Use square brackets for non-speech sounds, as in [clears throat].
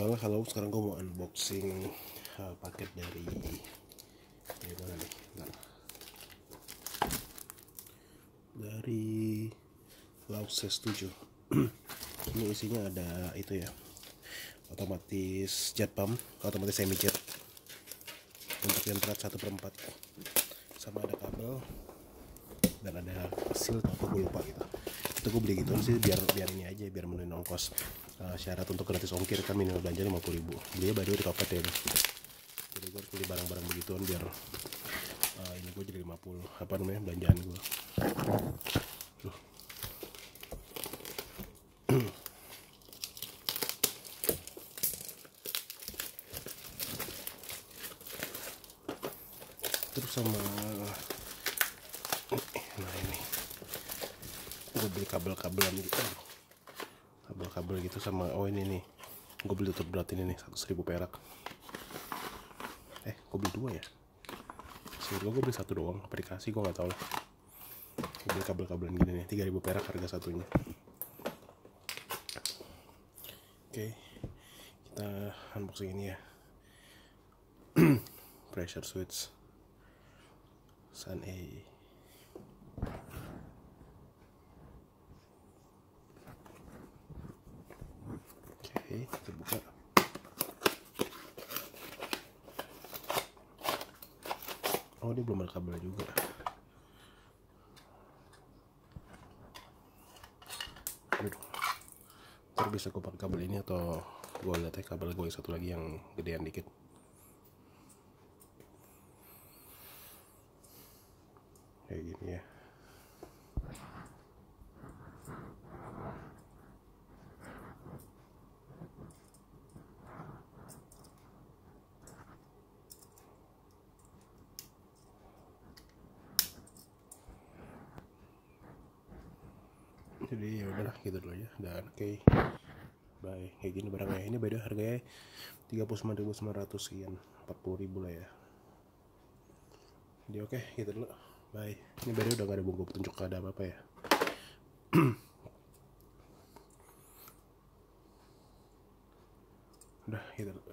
Well, halo, sekarang gue mau unboxing uh, paket dari dari mana nih? Bentar. Dari Lauses 7 [clears throat] Ini isinya ada itu ya. Otomatis jet pump Otomatis semi jet Untuk yang berat 1 per 4 Sama ada kabel. Dan ada seal atau gue lupa gitu. Itu gue beli gitu sih biar biar ini aja biar menuhin ongkos uh, syarat untuk gratis ongkir kan minimal belanja lima puluh ribu. Belinya baru di topet ya. Jadi gue beli barang-barang begituan biar uh, ini gue jadi 50 apa namanya? Belanjaan gue terus sama nah ini. Gue beli kabel-kabelan. gitu kabel-kabel gitu sama oh ini nih. Gue beli tutup berat ini nih satu seribu perak. Eh gue beli dua ya? Sebelum gue beli satu doang apa gue nggak tahu lah. Gue beli kabel-kabelan gini nih tiga ribu perak harga satunya. Oke kita unboxing ini ya. [clears throat] Pressure switch. Sun A Oke, kita buka. Oh, dia belum ada kabel juga. Aduh. Ntar bisa gue pakai kabel ini atau gue lihat ya kabel gue satu lagi yang gedean dikit. Kayak gini ya. Jadi ya udahlah gitu dulu aja. Dan oke. Okay. bye. Kayak gini barangnya. Ini beda harganya 39.900 sekian 40.000 lah ya. Jadi oke okay, gitu dulu. Bye. Ini beda udah gak ada bungkus petunjuk ada apa apa ya? [clears throat] Udah gitu dulu